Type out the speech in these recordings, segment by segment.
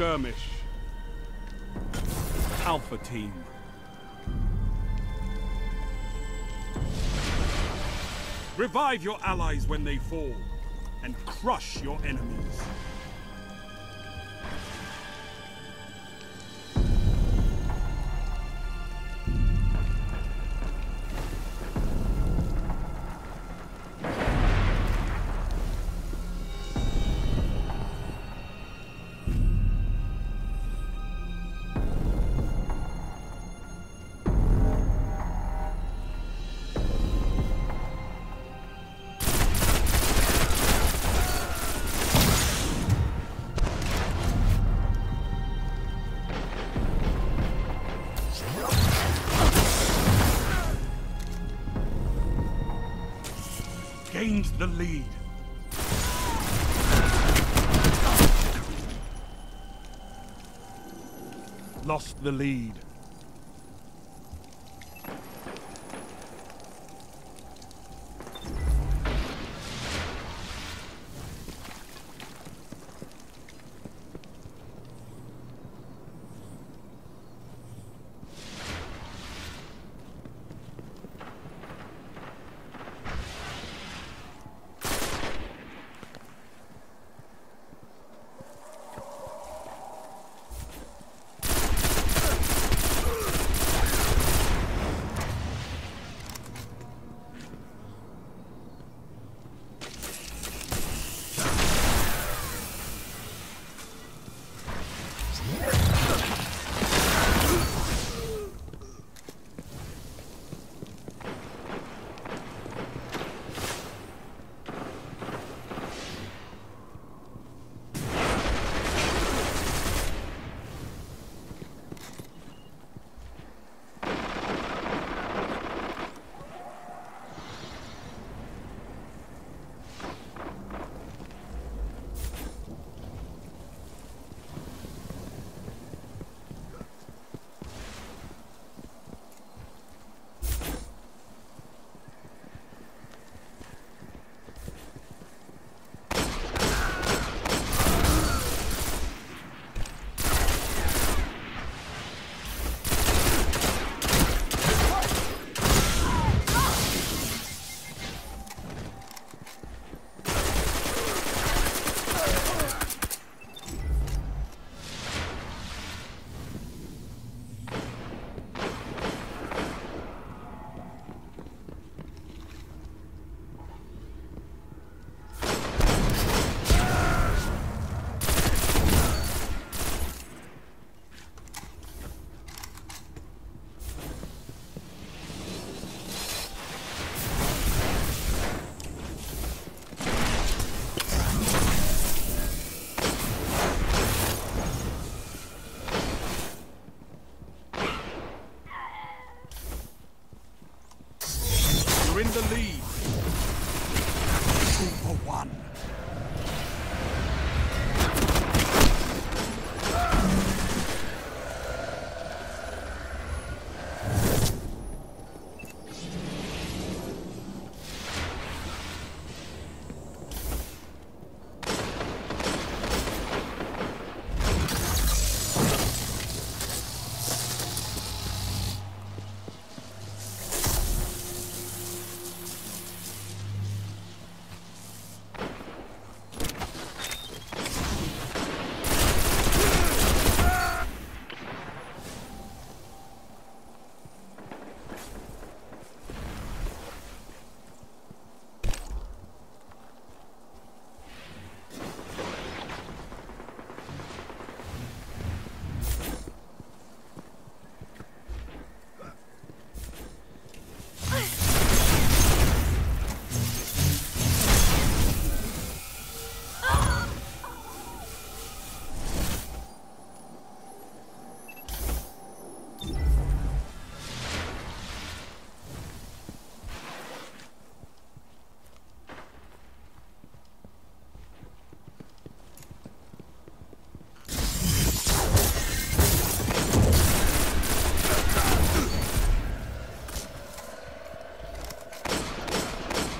skirmish. Alpha Team. Revive your allies when they fall, and crush your enemies. Gained the lead. Lost the lead.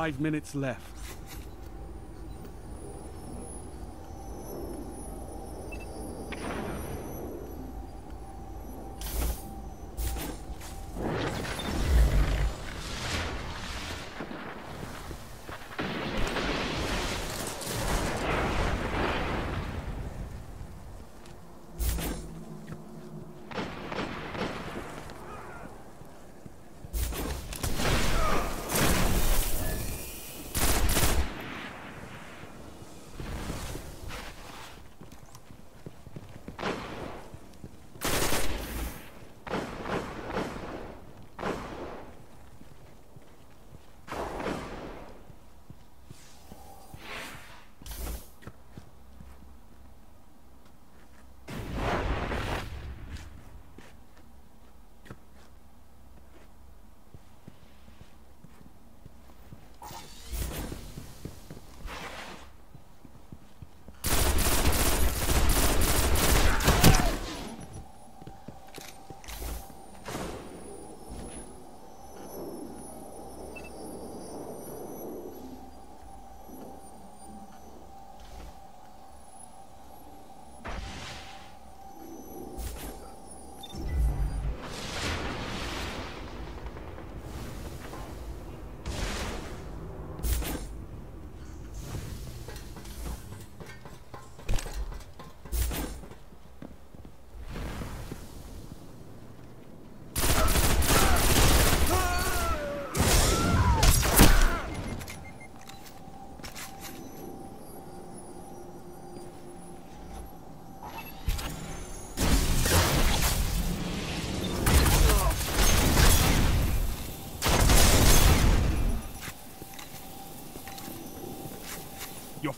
Five minutes left.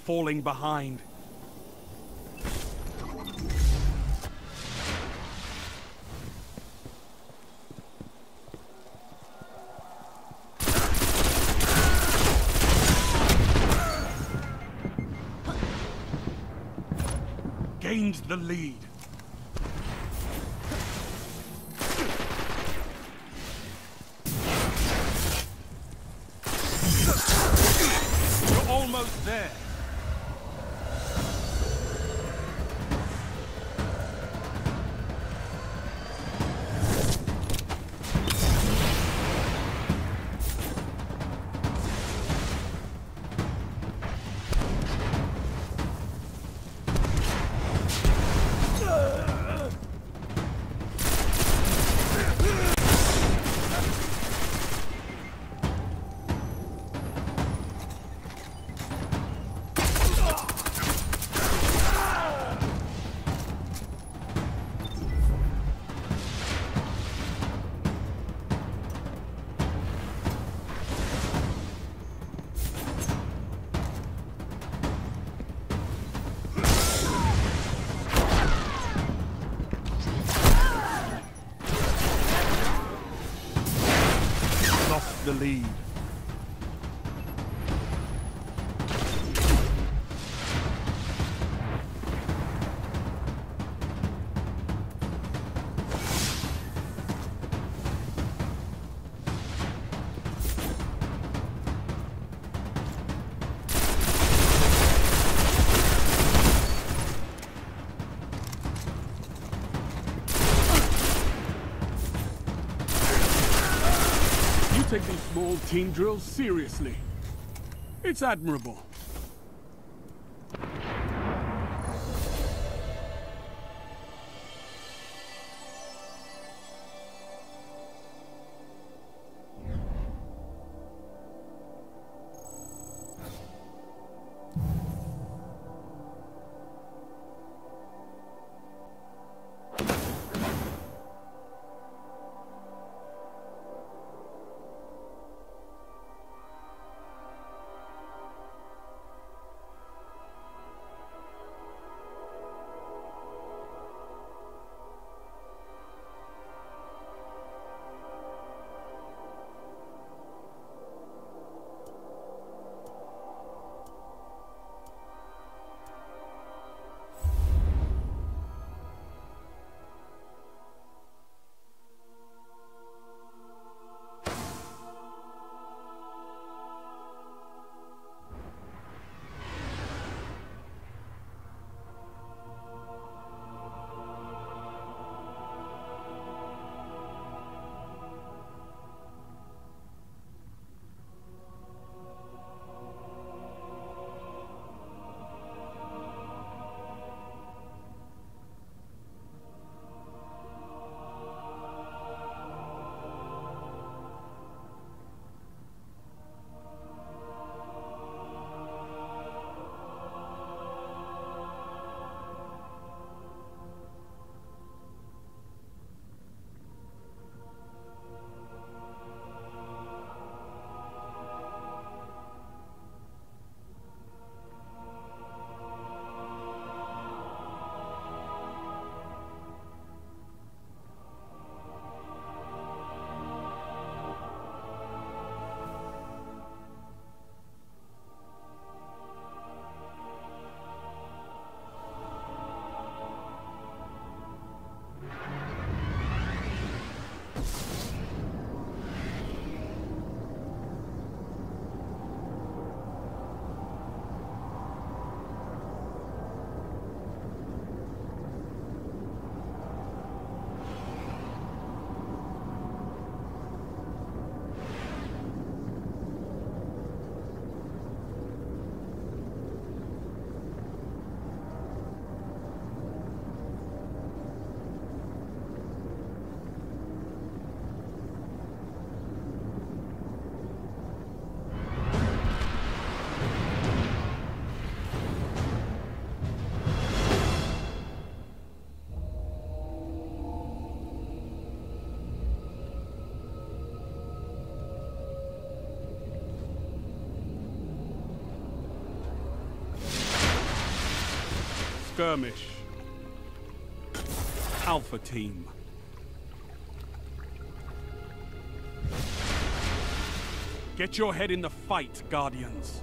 Falling behind. Gained the lead. The take these small team drills seriously. It's admirable. Skirmish. Alpha Team. Get your head in the fight, Guardians.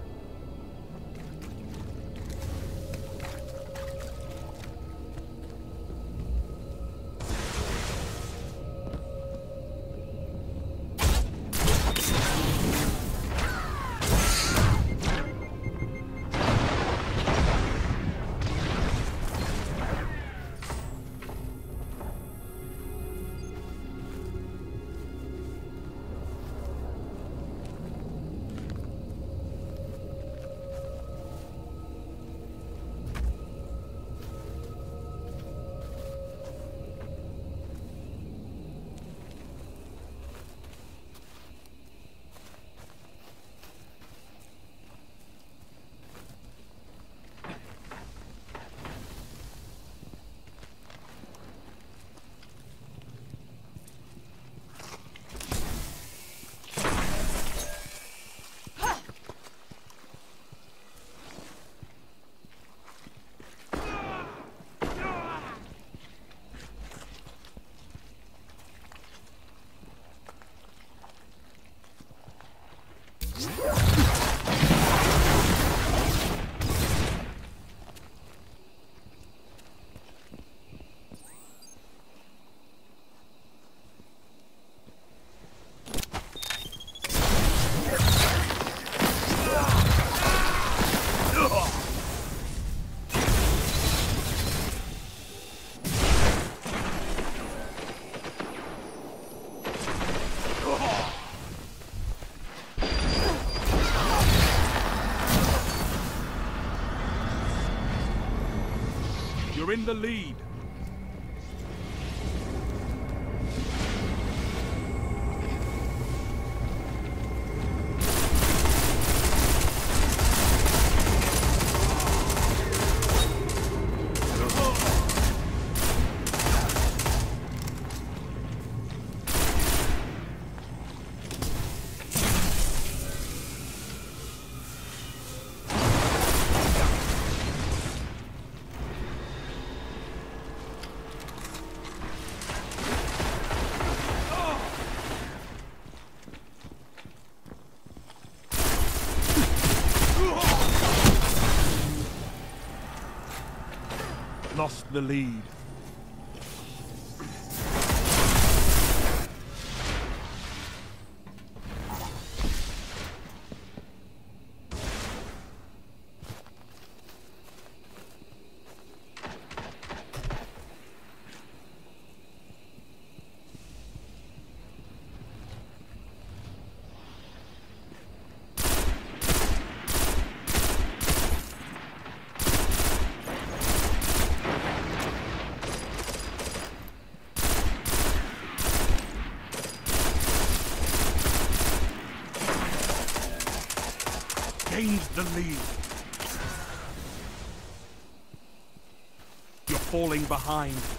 You're in the lead. Lost the lead. Gained the lead. You're falling behind.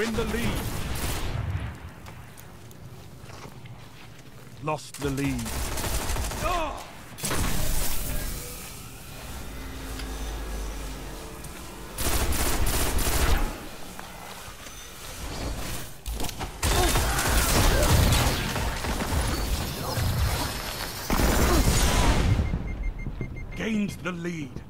You're in the lead. Lost the lead. Oh! Gained the lead.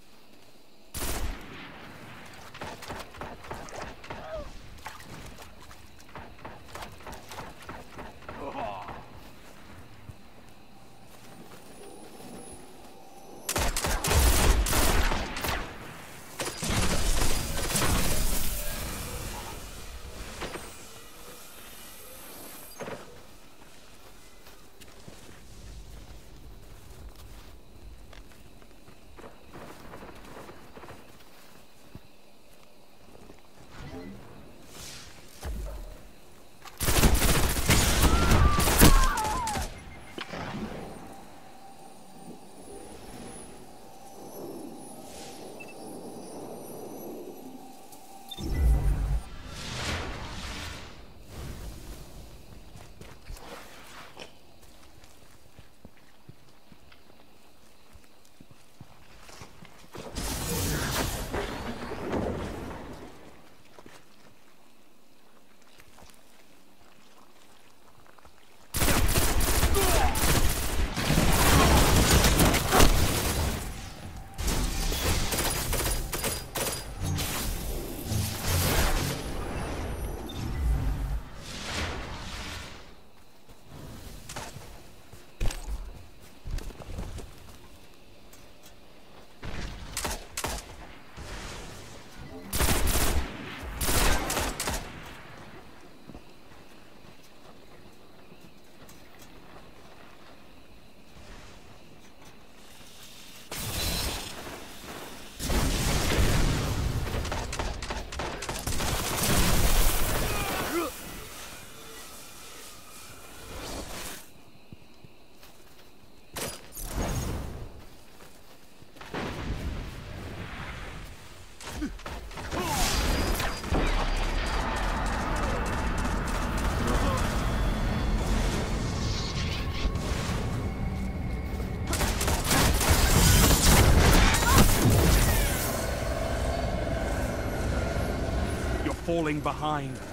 Falling behind.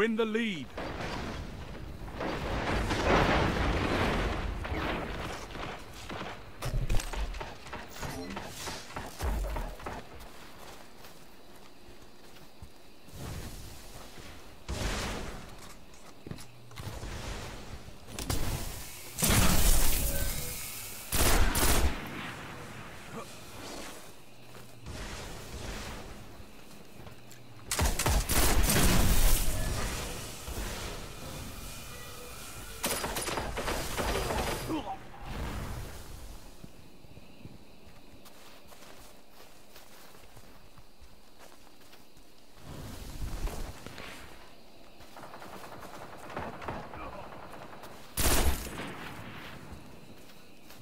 You're in the lead.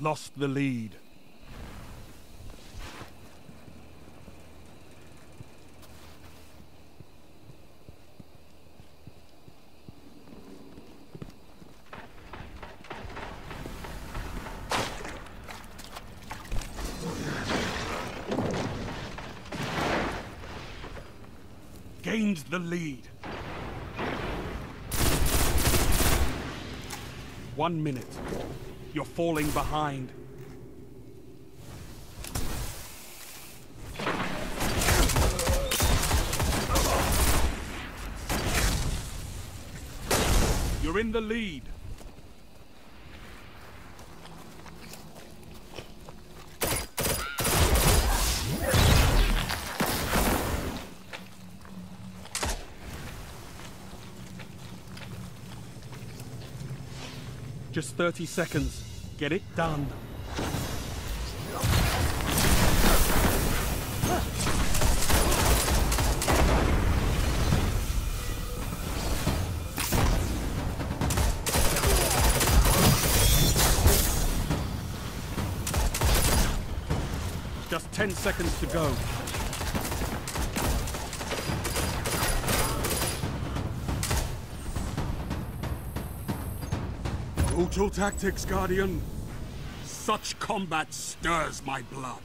Lost the lead. Gained the lead. One minute. You're falling behind. You're in the lead. Just 30 seconds. Get it done. Just 10 seconds to go. Total tactics, Guardian. Such combat stirs my blood.